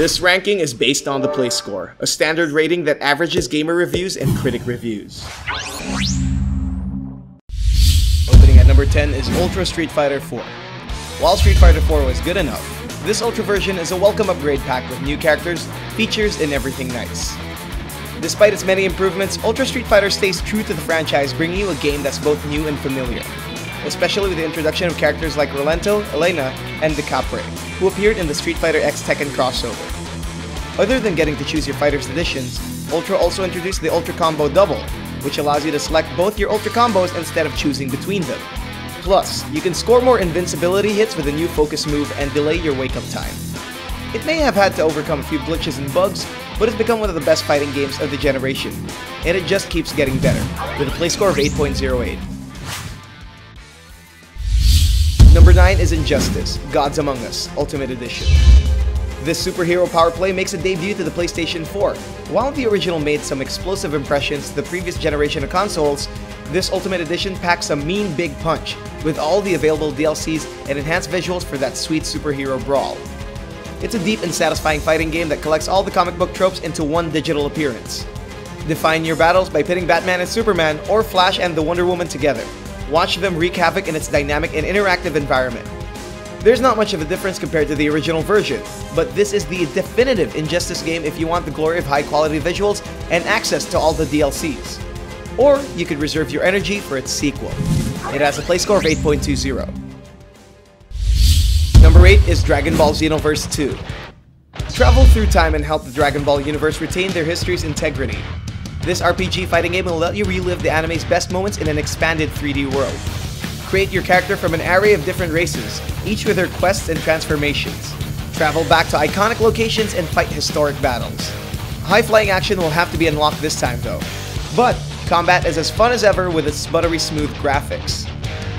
This ranking is based on the play score, a standard rating that averages gamer reviews and critic reviews. Opening at number 10 is Ultra Street Fighter 4. While Street Fighter 4 was good enough, this Ultra version is a welcome upgrade pack with new characters, features, and everything nice. Despite its many improvements, Ultra Street Fighter stays true to the franchise, bringing you a game that's both new and familiar especially with the introduction of characters like Rolento, Elena, and Decapre, who appeared in the Street Fighter X Tekken crossover. Other than getting to choose your fighter's additions, Ultra also introduced the Ultra Combo Double, which allows you to select both your Ultra combos instead of choosing between them. Plus, you can score more invincibility hits with a new focus move and delay your wake-up time. It may have had to overcome a few glitches and bugs, but it's become one of the best fighting games of the generation, and it just keeps getting better, with a play score of 8.08. 9 is Injustice, Gods Among Us, Ultimate Edition. This superhero power play makes a debut to the PlayStation 4. While the original made some explosive impressions to the previous generation of consoles, this Ultimate Edition packs a mean big punch, with all the available DLCs and enhanced visuals for that sweet superhero brawl. It's a deep and satisfying fighting game that collects all the comic book tropes into one digital appearance. Define your battles by pitting Batman and Superman or Flash and the Wonder Woman together. Watch them wreak havoc in its dynamic and interactive environment. There's not much of a difference compared to the original version, but this is the definitive Injustice game if you want the glory of high quality visuals and access to all the DLCs. Or you could reserve your energy for its sequel. It has a play score of 8.20. Number 8 is Dragon Ball Xenoverse 2. Travel through time and help the Dragon Ball universe retain their history's integrity. This RPG fighting game will let you relive the anime's best moments in an expanded 3D world. Create your character from an array of different races, each with their quests and transformations. Travel back to iconic locations and fight historic battles. High flying action will have to be unlocked this time though. But combat is as fun as ever with its buttery smooth graphics.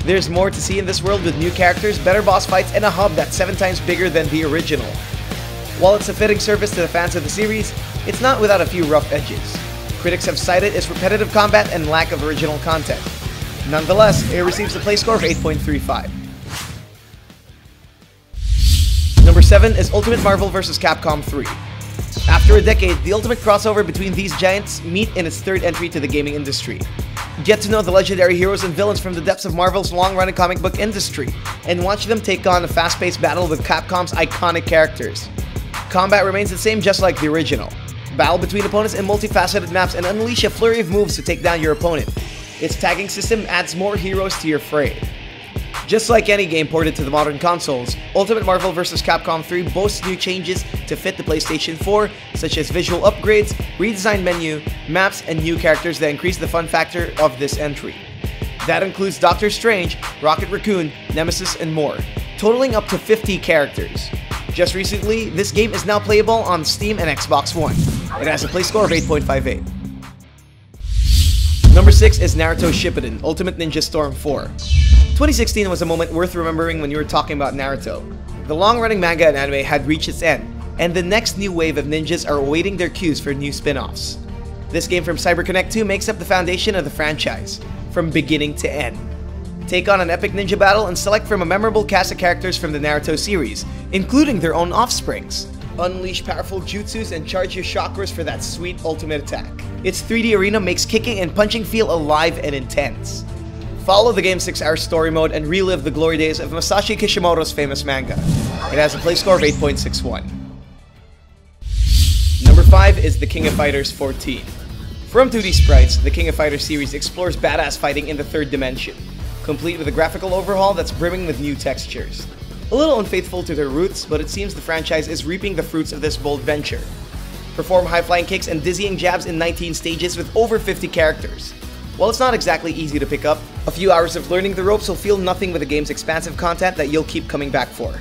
There's more to see in this world with new characters, better boss fights, and a hub that's 7 times bigger than the original. While it's a fitting service to the fans of the series, it's not without a few rough edges. Critics have cited its repetitive combat and lack of original content. Nonetheless, it receives a play score of 8.35. Number 7 is Ultimate Marvel vs. Capcom 3. After a decade, the ultimate crossover between these giants meet in its third entry to the gaming industry. Get to know the legendary heroes and villains from the depths of Marvel's long-running comic book industry, and watch them take on a fast-paced battle with Capcom's iconic characters. Combat remains the same just like the original, battle between opponents in multifaceted maps, and unleash a flurry of moves to take down your opponent. Its tagging system adds more heroes to your fray. Just like any game ported to the modern consoles, Ultimate Marvel vs. Capcom 3 boasts new changes to fit the PlayStation 4, such as visual upgrades, redesigned menu, maps, and new characters that increase the fun factor of this entry. That includes Doctor Strange, Rocket Raccoon, Nemesis, and more, totaling up to 50 characters. Just recently, this game is now playable on Steam and Xbox One. It has a play score of 8.58. Number 6 is Naruto Shippuden Ultimate Ninja Storm 4. 2016 was a moment worth remembering when you were talking about Naruto. The long-running manga and anime had reached its end, and the next new wave of ninjas are awaiting their cues for new spin-offs. This game from CyberConnect 2 makes up the foundation of the franchise, from beginning to end. Take on an epic ninja battle and select from a memorable cast of characters from the Naruto series, including their own offsprings. Unleash powerful jutsus and charge your chakras for that sweet ultimate attack. Its 3D arena makes kicking and punching feel alive and intense. Follow the game's 6-hour story mode and relive the glory days of Masashi Kishimoto's famous manga. It has a play score of 8.61. Number 5 is The King of Fighters 14. From 2D sprites, the King of Fighters series explores badass fighting in the third dimension, complete with a graphical overhaul that's brimming with new textures. A little unfaithful to their roots, but it seems the franchise is reaping the fruits of this bold venture. Perform high-flying kicks and dizzying jabs in 19 stages with over 50 characters. While it's not exactly easy to pick up, a few hours of learning the ropes will feel nothing with the game's expansive content that you'll keep coming back for.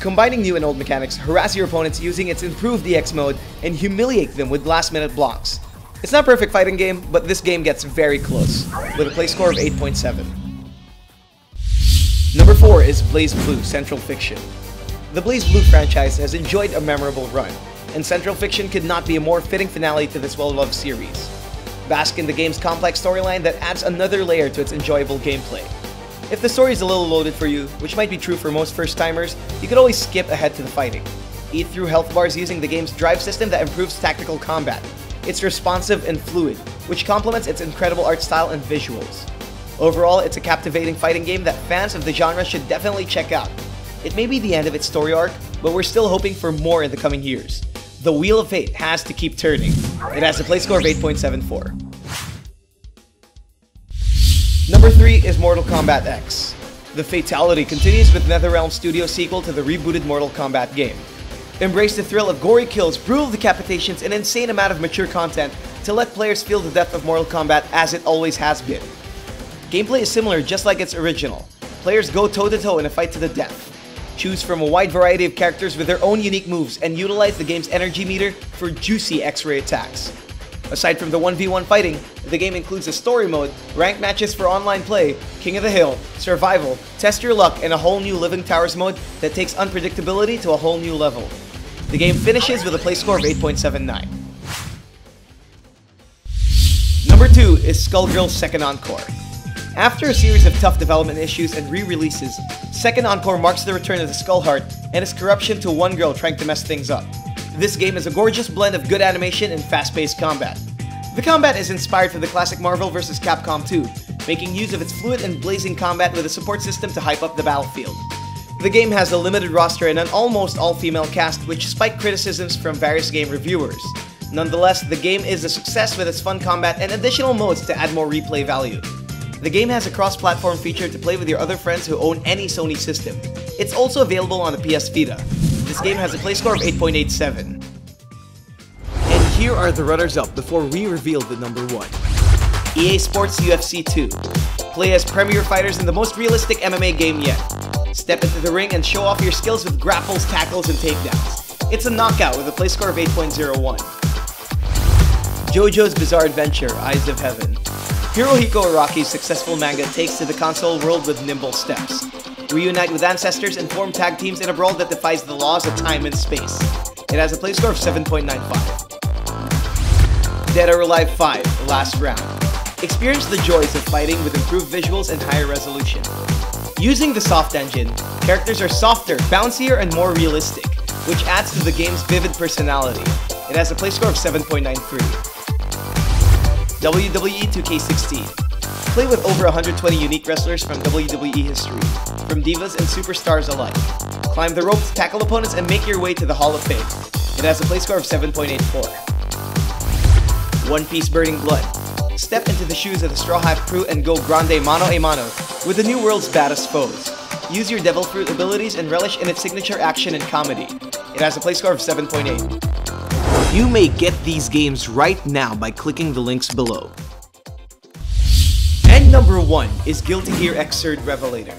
Combining new and old mechanics, harass your opponents using its improved EX mode, and humiliate them with last-minute blocks. It's not perfect fighting game, but this game gets very close, with a play score of 8.7. Number 4 is Blaze Blue Central Fiction. The BlazBlue franchise has enjoyed a memorable run, and Central Fiction could not be a more fitting finale to this well-loved series. Bask in the game's complex storyline that adds another layer to its enjoyable gameplay. If the story is a little loaded for you, which might be true for most first-timers, you could always skip ahead to the fighting. Eat through health bars using the game's drive system that improves tactical combat. It's responsive and fluid, which complements its incredible art style and visuals. Overall, it's a captivating fighting game that fans of the genre should definitely check out. It may be the end of its story arc, but we're still hoping for more in the coming years. The Wheel of Fate has to keep turning. It has a play score of 8.74. Number 3 is Mortal Kombat X. The fatality continues with NetherRealm Studio sequel to the rebooted Mortal Kombat game. Embrace the thrill of gory kills, brutal decapitations, and insane amount of mature content to let players feel the depth of Mortal Kombat as it always has been. Gameplay is similar just like its original. Players go toe-to-toe -to -toe in a fight to the death. Choose from a wide variety of characters with their own unique moves and utilize the game's energy meter for juicy X-ray attacks. Aside from the 1v1 fighting, the game includes a story mode, ranked matches for online play, King of the Hill, survival, test your luck, and a whole new Living Towers mode that takes unpredictability to a whole new level. The game finishes with a play score of 8.79. Number 2 is Skullgirls Second Encore. After a series of tough development issues and re-releases, Second Encore marks the return of the Skullheart and its corruption to one girl trying to mess things up. This game is a gorgeous blend of good animation and fast-paced combat. The combat is inspired from the classic Marvel vs. Capcom 2, making use of its fluid and blazing combat with a support system to hype up the battlefield. The game has a limited roster and an almost all-female cast which spiked criticisms from various game reviewers. Nonetheless, the game is a success with its fun combat and additional modes to add more replay value. The game has a cross-platform feature to play with your other friends who own any Sony system. It's also available on the PS Vita. This game has a play score of 8.87. And here are the runners-up before we reveal the number one. EA Sports UFC 2. Play as premier fighters in the most realistic MMA game yet. Step into the ring and show off your skills with grapples, tackles, and takedowns. It's a knockout with a play score of 8.01. JoJo's Bizarre Adventure, Eyes of Heaven. Hirohiko Araki's successful manga takes to the console world with nimble steps reunite with ancestors, and form tag teams in a brawl that defies the laws of time and space. It has a play score of 7.95. Dead or Alive 5, Last Round. Experience the joys of fighting with improved visuals and higher resolution. Using the soft engine, characters are softer, bouncier, and more realistic, which adds to the game's vivid personality. It has a play score of 7.93. WWE 2K16 Play with over 120 unique wrestlers from WWE history, from divas and superstars alike. Climb the ropes, tackle opponents, and make your way to the Hall of Fame. It has a play score of 7.84. One Piece Burning Blood. Step into the shoes of the Straw Hat crew and go grande mano a mano with the new world's baddest foes. Use your Devil Fruit abilities and relish in its signature action and comedy. It has a play score of 7.8. You may get these games right now by clicking the links below And number 1 is Guilty Gear Xrd Revelator.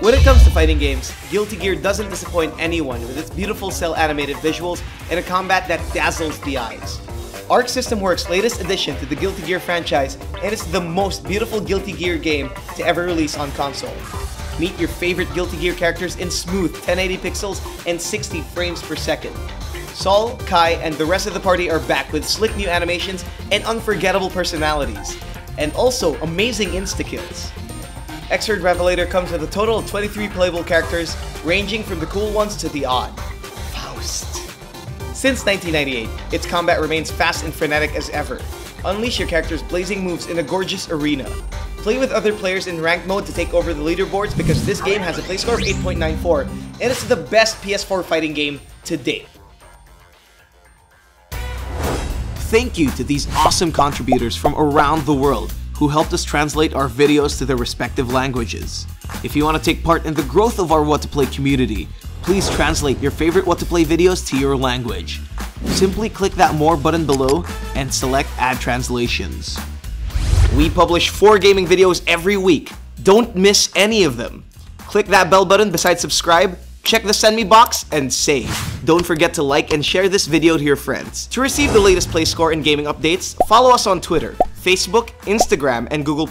When it comes to fighting games, Guilty Gear doesn't disappoint anyone with its beautiful cel animated visuals and a combat that dazzles the eyes. Arc System Works' latest addition to the Guilty Gear franchise, and it's the most beautiful Guilty Gear game to ever release on console. Meet your favorite Guilty Gear characters in smooth 1080 pixels and 60 frames per second. Sol, Ky, and the rest of the party are back with slick new animations and unforgettable personalities and also amazing insta-kills. Xrd Revelator comes with a total of 23 playable characters, ranging from the cool ones to the odd. Faust. Since 1998, its combat remains fast and frenetic as ever. Unleash your character's blazing moves in a gorgeous arena. Play with other players in ranked mode to take over the leaderboards because this game has a play score of 8.94, and it's the best PS4 fighting game to date. Thank you to these awesome contributors from around the world who helped us translate our videos to their respective languages. If you want to take part in the growth of our What to Play community, please translate your favorite What to Play videos to your language. Simply click that More button below and select Add Translations. We publish 4 gaming videos every week. Don't miss any of them. Click that bell button beside subscribe check the send me box, and save. Don't forget to like and share this video to your friends. To receive the latest play score and gaming updates, follow us on Twitter, Facebook, Instagram, and Google+.